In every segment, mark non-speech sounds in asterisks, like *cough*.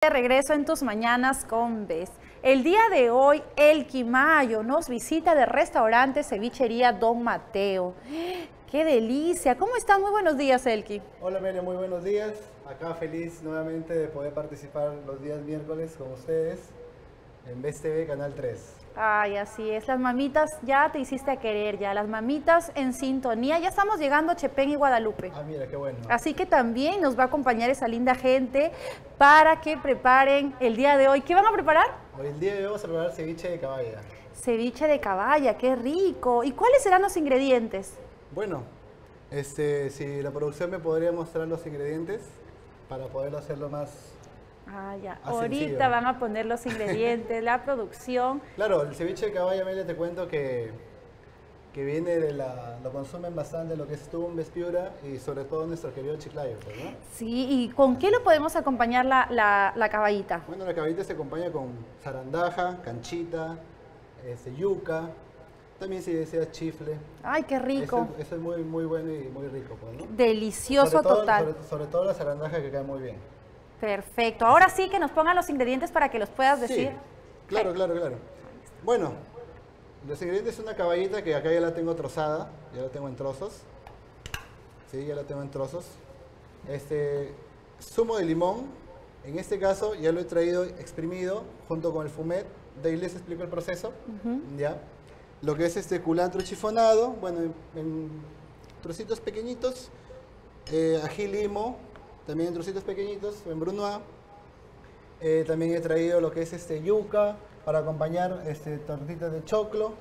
De regreso en tus mañanas con Bes. El día de hoy, el Quimayo nos visita de restaurante Cevichería Don Mateo. *gasps* ¡Qué delicia! ¿Cómo están? Muy buenos días, Elki. Hola, Mene, muy buenos días. Acá feliz nuevamente de poder participar los días miércoles con ustedes en Best TV Canal 3. Ay, así es. Las mamitas ya te hiciste a querer, ya. Las mamitas en sintonía. Ya estamos llegando a Chepén y Guadalupe. Ah, mira, qué bueno. Así que también nos va a acompañar esa linda gente para que preparen el día de hoy. ¿Qué van a preparar? Hoy el día de hoy vamos a preparar ceviche de caballa. Ceviche de caballa, qué rico. ¿Y cuáles serán los ingredientes? Bueno, este, si la producción me podría mostrar los ingredientes para poderlo hacerlo más Ah, ya. Ah, Ahorita sencillo. van a poner los ingredientes, la producción. *laughs* Claro, el ceviche de caballa, Amelia, te cuento que, que viene de la... Lo consumen bastante lo que es Tumbes, Piura y sobre todo nuestro querido Chiclayo, pues, ¿no? Sí, ¿y con qué lo podemos acompañar la, la, la caballita? Bueno, la caballita se acompaña con zarandaja, canchita, este, yuca, también si deseas chifle. Ay, qué rico. Eso, eso es muy, muy bueno y muy rico, pues, ¿no? Delicioso Sobre todo- total. Sobre, sobre todo la zarandaja que cae muy bien. Perfecto. Ahora sí que nos pongan los ingredientes para que los puedas decir. Sí, claro, claro, claro. Bueno, los ingredientes es una caballita que acá ya la tengo trozada, ya la tengo en trozos. Sí, ya la tengo en trozos. Este, zumo de limón, en este caso ya lo he traído exprimido junto con el fumet. De ahí les explico el proceso. ¿ya? Lo que es este culantro chifonado, bueno, en, en trocitos pequeñitos. Eh, ají limo, también en trocitos pequeñitos, en brunoise. Eh, también he traído lo que es este yuca para acompañar este, tortitas de choclo,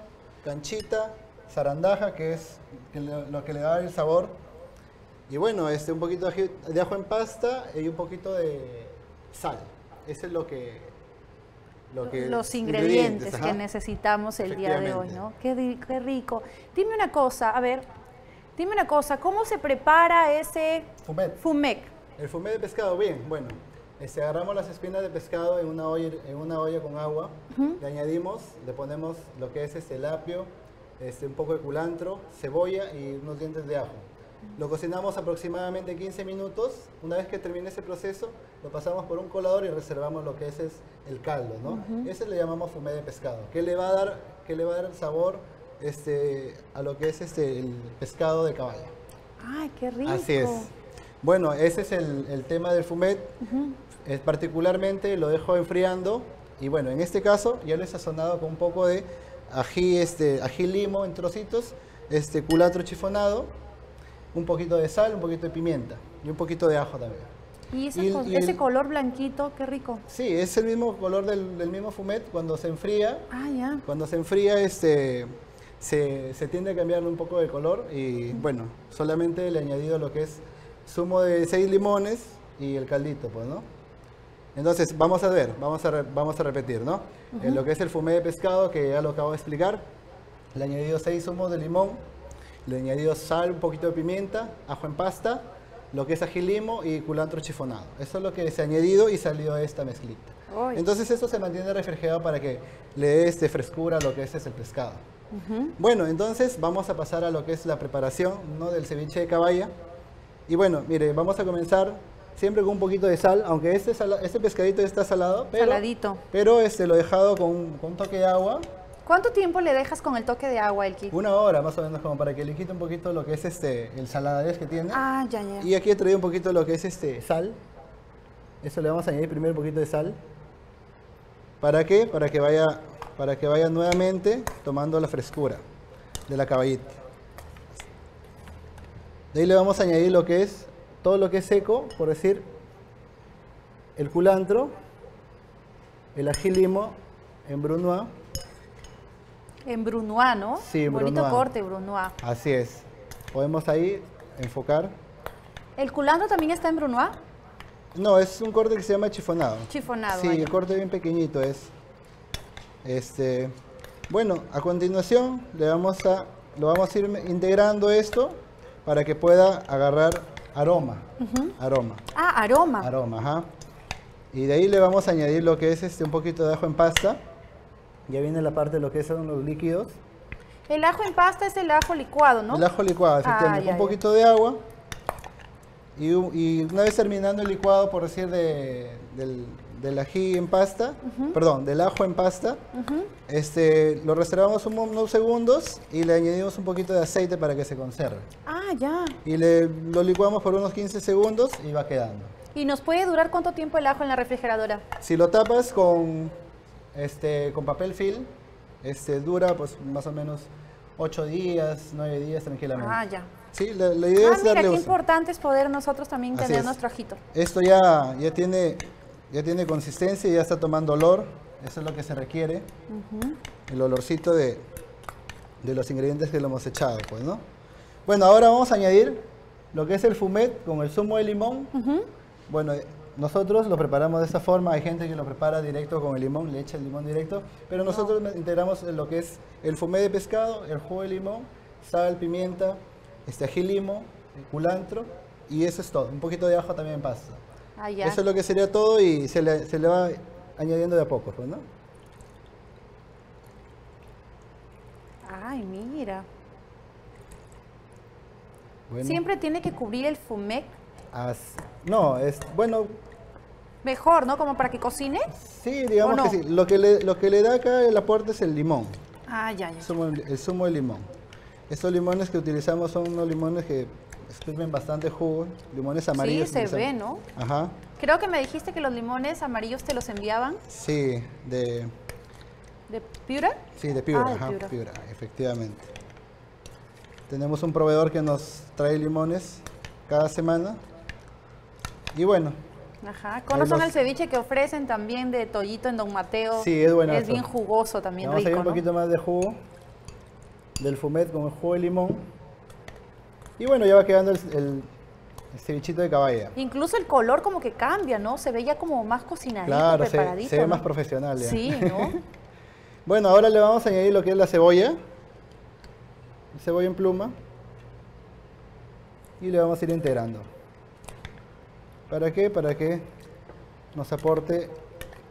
canchita, zarandaja, que es lo que le da el sabor. Y bueno, este, un poquito de ajo en pasta y un poquito de sal. Eso es lo que... Lo que los ingredientes, que necesitamos el día de hoy. ¿no? Qué, qué rico. Dime una cosa, a ver, dime una cosa, ¿cómo se prepara ese Fumet. fumec? El fumé de pescado, bien, bueno. Este, agarramos las espinas de pescado en una olla, en una olla con agua, le añadimos, le ponemos lo que es este el apio, este, un poco de culantro, cebolla y unos dientes de ajo. Lo cocinamos aproximadamente 15 minutos. Una vez que termine ese proceso, lo pasamos por un colador y reservamos lo que es, es el caldo, ¿no? Ese le llamamos fumé de pescado, que le va a dar, que le va a dar sabor este, a lo que es este, el pescado de caballa. Ay, qué rico. Así es. Bueno, ese es el, el tema del fumet. Eh, particularmente lo dejo enfriando y bueno, en este caso ya lo he sazonado con un poco de ají, este, ají limo en trocitos, este culantro chifonado, un poquito de sal, un poquito de pimienta y un poquito de ajo también. Y ese, Y- co- y ese el- color blanquito, qué rico. Sí, es el mismo color del, del mismo fumet cuando se enfría. Ah, ya. Cuando se enfría, este, se, se tiende a cambiarle un poco de color y bueno, solamente le he añadido lo que es zumo de seis limones y el caldito, pues, ¿no? Entonces, vamos a ver, vamos a, re- vamos a repetir, ¿no? En lo que es el fumé de pescado, que ya lo acabo de explicar, le he añadido seis zumos de limón, le he añadido sal, un poquito de pimienta, ajo en pasta, lo que es ají limo y culantro chifonado. Eso es lo que se ha añadido y salió esta mezclita. Entonces esto se mantiene refrigerado para que le dé este frescura a lo que es, es el pescado. Bueno, entonces vamos a pasar a lo que es la preparación ¿no? del ceviche de caballa. Y bueno, mire, vamos a comenzar siempre con un poquito de sal, aunque este, sala- este pescadito está salado, pero, Saladito. pero este, lo he dejado con, un- con un toque de agua, ¿Cuánto tiempo le dejas con el toque de agua, Elki? una hora más o menos, como para que le quite un poquito lo que es este, el saladez que tiene. Ah, ya, ya. Y aquí he traído un poquito lo que es este sal. Eso le vamos a añadir primero un poquito de sal. ¿Para qué? Para que vaya, para que vaya nuevamente tomando la frescura de la caballita. De ahí le vamos a añadir lo que es todo lo que es seco, por decir, el culantro, el ají limo en brunoise. En Brunois, ¿no? Sí, en Bonito Brunois. corte, Brunois. Así es. Podemos ahí enfocar. ¿El culantro también está en Brunois? No, es un corte que se llama chifonado. Chifonado. Sí, ahí. el corte bien pequeñito es. Este, bueno, a continuación le vamos a, lo vamos a ir integrando esto para que pueda agarrar aroma. Aroma, Ah, aroma. aroma, ajá. Y de ahí le vamos a añadir lo que es este un poquito de ajo en pasta. Ya viene la parte de lo que son los líquidos. El ajo en pasta es el ajo licuado, ¿no? El ajo licuado, efectivamente, ya, un ya. poquito de agua. Y una vez terminando el licuado, por decir, de, del- del ají en pasta, perdón, del ajo en pasta. este, lo reservamos unos segundos y le añadimos un poquito de aceite para que se conserve. Ah, ya. Y le, lo licuamos por unos 15 segundos y va quedando. ¿Y nos puede durar cuánto tiempo el ajo en la refrigeradora? Si lo tapas con, este, con papel film, este, dura pues más o menos 8 días, 9 días tranquilamente. Ah, ya. Sí, la, idea ah, es mira, darle qué uso. importante es poder nosotros también tener nuestro ajito. Esto ya, ya, tiene, ya tiene consistencia, ya está tomando olor. Eso es lo que se requiere. El olorcito de, de, los ingredientes que lo hemos echado, pues, ¿no? Bueno, ahora vamos a añadir lo que es el fumet con el zumo de limón. Bueno, nosotros lo preparamos de esta forma. Hay gente que lo prepara directo con el limón, le echa el limón directo. Pero nosotros integramos lo que es el fumet de pescado, el jugo de limón, sal, pimienta, este ají limo, culantro y eso es todo. Un poquito de ajo también pasa. Ah, eso es lo que sería todo y se le, se le va añadiendo de a poco, pues, ¿no? Ay, mira. Siempre tiene que cubrir el fumec. no, es bueno. Mejor, ¿no? Como para que cocine. Sí, digamos que sí. Lo que, le, lo que le da acá el aporte es el limón. Ah, ya, ya. el zumo de limón. Estos limones que utilizamos son unos limones que exprimen bastante jugo, limones amarillos. Sí, se ve, ¿no? Ajá. Creo que me dijiste que los limones amarillos te los enviaban. Sí, de... ¿De Piura? Sí, de Piura, ah, ajá, Piura. efectivamente. Tenemos un proveedor que nos trae limones cada semana. Y bueno. Ajá. ¿Conocen el ceviche que ofrecen también de tollito en Don Mateo? Sí, es bueno. Es bien jugoso también, Vamos rico, a un poquito más de jugo del fumet con el jugo de limón. Y bueno, ya va quedando el, el, cevichito de caballa. Incluso el color como que cambia, ¿no? Se ve ya como más cocinadito, claro, preparadito. Se, ve más profesional ya. Sí, ¿no? *laughs* bueno, ahora le vamos a añadir lo que es la cebolla. Cebolla en pluma. Y le vamos a ir integrando. ¿Para qué? Para que nos aporte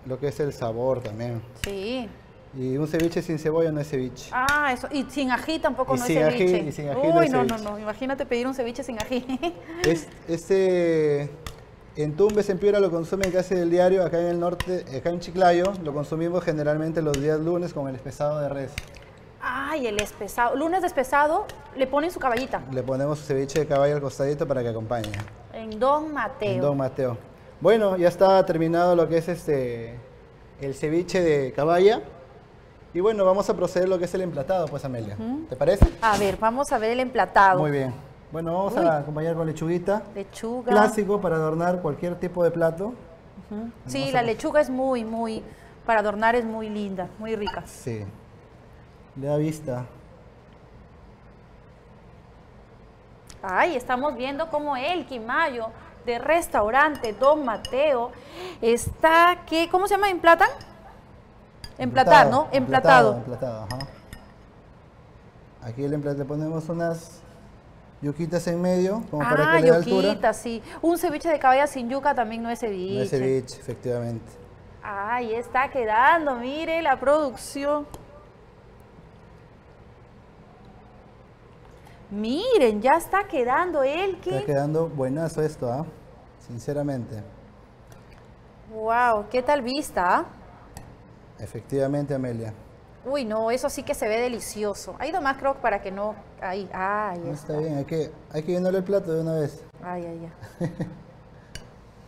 lo que es el sabor también. Sí. Y un ceviche sin cebolla no es ceviche. Ah, eso. Y sin ají tampoco no es ceviche. y sin ají Uy, no, no, no, Imagínate pedir un ceviche sin ají. *laughs* Es, este en Tumbes, en Piura, lo consumen casi del diario. Acá en el norte, acá en Chiclayo, lo consumimos generalmente los días lunes con el espesado de res. Ay, el espesado. Lunes de espesado, le ponen su caballita. Le ponemos su ceviche de caballo al costadito para que acompañe. En Don Mateo. En Don Mateo. Bueno, ya está terminado lo que es este el ceviche de caballa. Y bueno, vamos a proceder lo que es el emplatado, pues Amelia. ¿Te parece? A ver, vamos a ver el emplatado. Muy bien. Bueno, vamos a acompañar con lechuguita. Lechuga. Clásico para adornar cualquier tipo de plato. Sí, la lechuga es muy, muy, para adornar es muy linda, muy rica. Sí. Le da vista. Ay, estamos viendo cómo el quimayo de restaurante Don Mateo está, ¿qué, ¿cómo se llama? ¿En plata? Emplatar, ¿no? Emplatado. Emplatado, ajá. Aquí le, le ponemos unas yuquitas en medio, como para que le altura. sí. Un ceviche de caballa sin yuca también no es ceviche. No es ceviche, efectivamente. Ahí está quedando, mire la producción. Miren, ya está quedando el que... Está quedando buenazo esto, ¿ah? Sinceramente. Wow, ¿qué tal vista? Ah? Efectivamente, Amelia. Uy, no, eso sí que se ve delicioso. Ahí nomás creo para que no... Ahí, ahí está. está. bien, hay que, hay que llenarle el plato de una vez. Ay, ay, ay. *laughs*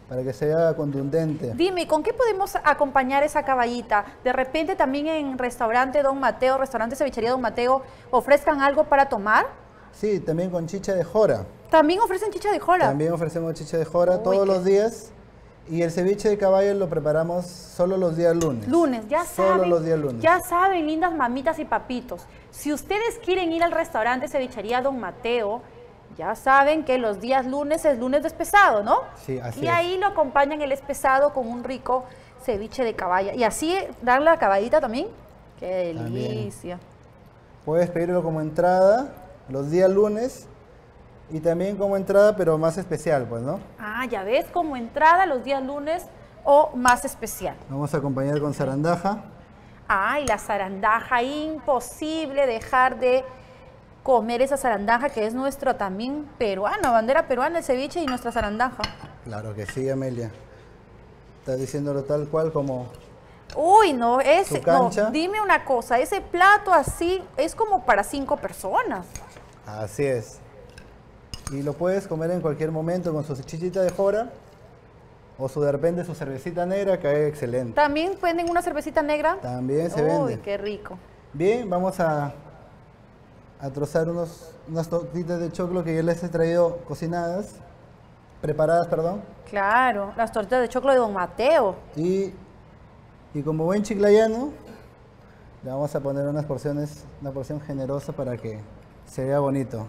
para que sea contundente. Dime, ¿con qué podemos acompañar esa caballita? De repente también en restaurante Don Mateo, restaurante cevichería Don Mateo, ofrezcan algo para tomar. Sí, también con chicha de jora. ¿También ofrecen chicha de jora? También ofrecemos chicha de jora todos los días. Y el ceviche de caballo lo preparamos solo los días lunes. Lunes, ya saben. Solo los días lunes. Ya saben, lindas mamitas y papitos. Si ustedes quieren ir al restaurante Cevichería Don Mateo, ya saben que los días lunes es lunes de espesado, ¿no? Sí, así Y ahí lo acompañan el espesado con un rico ceviche de caballa. Y así darle la caballita también. Qué delicia. Puedes pedirlo como entrada los días lunes y también como entrada, pero más especial, pues, ¿no? Ah, ya ves, como entrada los días lunes o más especial. Vamos a acompañar con zarandaja. Ay, la zarandaja, imposible dejar de comer esa zarandaja que es nuestra también peruana, bandera peruana, el ceviche y nuestra zarandaja. Claro que sí, Amelia. Está diciéndolo tal cual como Uy, no, ese, no, dime una cosa, ese plato así es como para cinco personas. Así es. Y lo puedes comer en cualquier momento con su chichita de jora o su de repente su cervecita negra, que es excelente. ¿También venden una cervecita negra? También se Uy, vende. qué rico. Bien, vamos a, a trozar unos, unas tortitas de choclo que ya les he traído cocinadas, preparadas, perdón. Claro, las tortitas de choclo de Don Mateo. Y, y como buen chiclayano, le vamos a poner unas porciones, una porción generosa para que se vea bonito.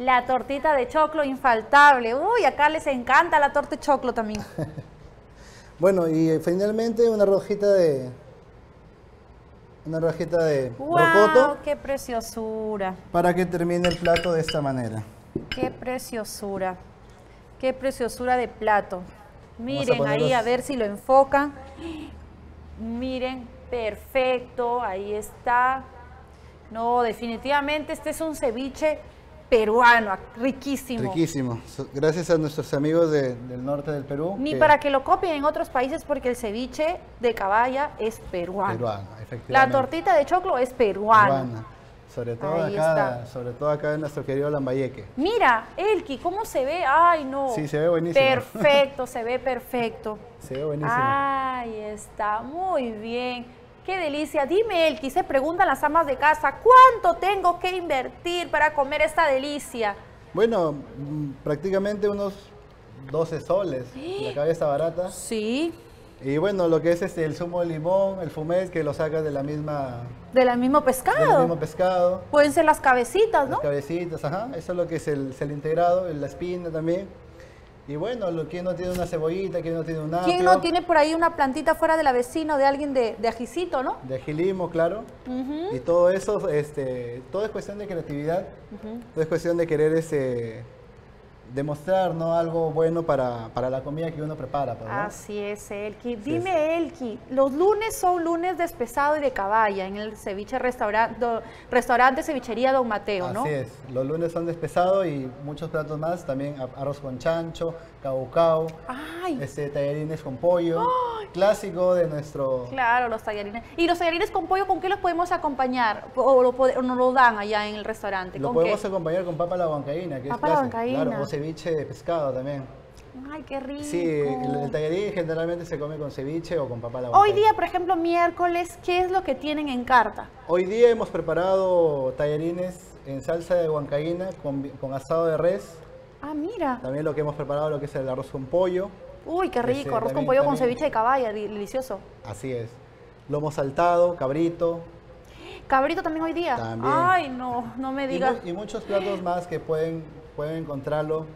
La tortita de choclo infaltable. Uy, acá les encanta la torta de choclo también. *laughs* Bueno, y eh, finalmente una rojita de una rojita de ¡Wow! rocoto ¡Qué preciosura! para que termine el plato de esta manera. ¡Qué preciosura! ¡Qué preciosura de plato! Miren ahí, a ver si lo enfocan. Miren, perfecto, ahí está. No, definitivamente este es un ceviche peruano, riquísimo. Riquísimo. Gracias a nuestros amigos de- del norte del Perú. Ni que- para que lo copien en otros países porque el ceviche de caballa es peruano. peruano, efectivamente. La tortita de choclo es peruana. Peruana. Sobre todo Ahí acá, está. sobre todo acá en nuestro querido Lambayeque. Mira, Elki, ¿cómo se ve? Ay, no. Sí, se ve buenísimo. Perfecto, *laughs* se ve perfecto. Se ve buenísimo. Ahí está, muy bien. Qué delicia. Dime, Elki, se preguntan las amas de casa, ¿cuánto tengo que invertir para comer esta delicia? Bueno, mm, prácticamente unos 12 soles. La cabeza barata. Sí, Y bueno, lo que es este, el zumo de limón, el fumet, que lo sacas de la misma, del mismo del pescado. mismo pescado. Pueden ser las cabecitas, ¿no? Las cabecitas, ajá. Eso es lo que es el, es el integrado, la espina también. Y bueno, lo, ¿quién no tiene una cebollita? ¿Quién no tiene un apio? ¿Quién no tiene por ahí una plantita fuera de la vecina o de alguien de, de ajicito, no? De agilimo, claro. Y todo eso, este, todo es cuestión de creatividad. Todo es cuestión de querer este, demostrar ¿no? algo bueno para, para la comida que uno prepara. pues. Así es, Elki. Dime, Elki, los lunes son lunes de espesado y de caballa en el ceviche restaurante, restaurante cevichería Don Mateo, ¿no? Así es. Los lunes son despesado y muchos platos más. También arroz con chancho, caucao, Ay, este, tallarines con pollo. Clásico de nuestro... claro, los tallarines. ¿Y los tallarines con pollo con qué los podemos acompañar? ¿O, lo o nos lo dan allá en el restaurante? Lo ¿Con podemos qué? acompañar con papa a la huancaína, que Papa es clásico. Claro, o ceviche de pescado también. Ay, qué rico. Sí, el, el tallarín generalmente se come con ceviche o con papa a la Hoy día, por ejemplo, miércoles, ¿qué es lo que tienen en carta? Hoy día hemos preparado tallarines en salsa de huancaína con, con asado de res. Ah, mira. También lo que hemos preparado, lo que es el arroz con pollo. Uy, qué rico. Arroz con pollo con ceviche de caballa, delicioso. Así es. Lomo saltado, cabrito. Cabrito también hoy día. También. Ay, no, no me Y, digas. mu- y muchos platos *gasps* más que pueden, pueden encontrarlo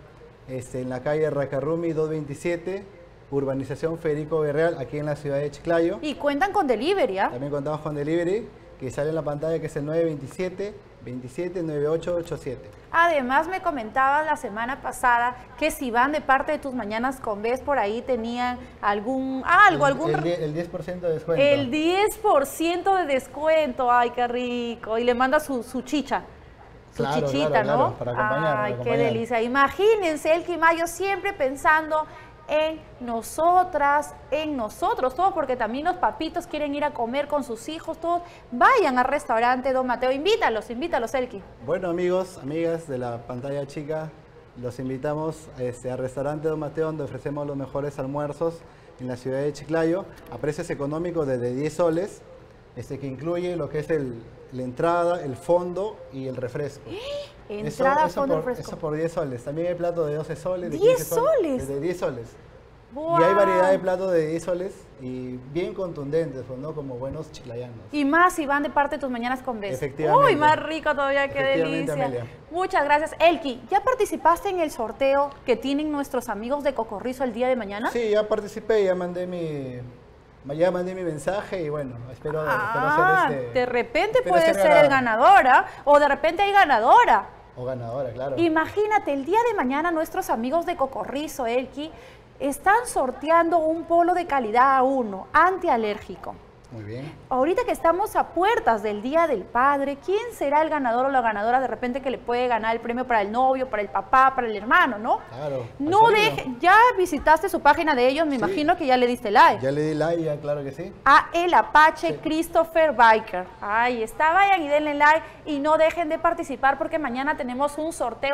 este, en la calle Racarrumi 227, urbanización Federico Berreal, aquí en la ciudad de Chiclayo. Y cuentan con delivery, ¿ah? También contamos con delivery, que sale en la pantalla, que es el 927 27 9887. Además, me comentabas la semana pasada que si van de parte de tus mañanas con Ves por ahí tenían algún. algo, el, algún. el, el 10% de descuento. El 10% de descuento, ay, qué rico. Y le manda su, su chicha, su Claro, chichita, claro, ¿no? claro, para acompañar, para Ay, qué delicia. Imagínense el Quimayo siempre pensando en nosotras, en nosotros, todo porque también los papitos quieren ir a comer con sus hijos, todos. Vayan al restaurante Don Mateo, invítalos, invítalos, Elki. Bueno amigos, amigas de la pantalla chica, los invitamos este, al restaurante Don Mateo donde ofrecemos los mejores almuerzos en la ciudad de Chiclayo a precios económicos desde 10 soles, este, que incluye lo que es el- la entrada, el fondo y el refresco. Eso- Entrada, eso, fondo, por, fresco. eso por 10 soles. También hay platos de 12 soles. De 10 15 soles. De 10 soles. Y hay variedad de platos de 10 soles y bien contundentes, ¿no? Como buenos chiclayanos. Y más si van de parte de tus mañanas con besos. Efectivamente. Uy, más rico todavía, qué delicia. Amelia. Muchas gracias. Elki, ¿ya participaste en el sorteo que tienen nuestros amigos de Cocorrizo el día de mañana? Sí, ya participé, ya mandé mi, ya mandé mi mensaje y bueno, espero, Ah, espero ser este, de repente puede ser ser el ganadora o de repente hay ganadora. O ganadora, claro. Imagínate, el día de mañana nuestros amigos de Cocorrizo, Elki, están sorteando un polo de calidad A1, antialérgico. Muy bien. Ahorita que estamos a puertas del Día del Padre, ¿quién será el ganador o la ganadora de repente que le puede ganar el premio para el novio, para el papá, para el hermano, no? Claro. No deje, ya visitaste su página de ellos, me Sí. imagino que ya le diste like. Ya le di like, ya, claro que sí. A el Apache Sí. Christopher Biker. Ahí está, vayan y denle like y no dejen de participar porque mañana tenemos un sorteo.